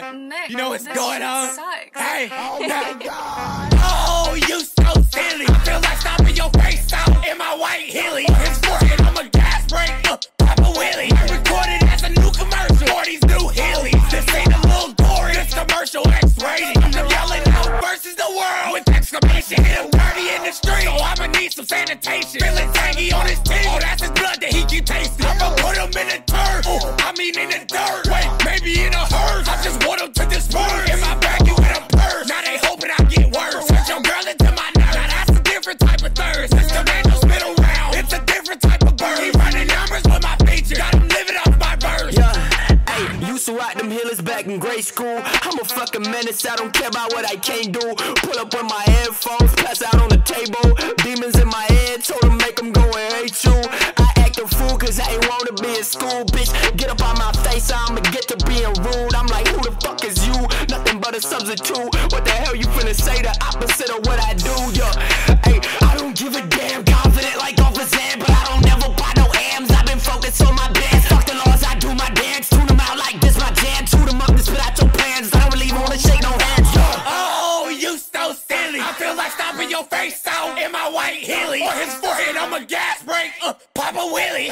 Nick, you know what's going on? Sucks. Hey, oh my god. Oh, you so silly. I feel like stomping your face out in my white Heely. It's working, I'm a gas break brake, uh, Papa Willie. I recorded as a new commercial for these new Heelys. This ain't a little gory, this commercial X-rated. I'm yelling out versus the world with exclamation. Hit him dirty in the street, so I'ma need some sanitation. Feeling tangy on his teeth. Oh, that's his blood that he can taste. It. I'ma put him in the turf. Oh, I mean in the dirt. Used to rock them healers back in grade school. I'm a fucking menace, I don't care about what I can't do. Pull up with my headphones, pass out on the table. Demons in my head, told them make them go and hate you. I act a fool cause I ain't wanna be in school, bitch. Get up on my face, I'ma get to being rude. I'm like, who the fuck is you? Nothing but a substitute. What the hell you your face out in my white Heely. On his forehead, I'm a gas brake, uh, Papa Willie.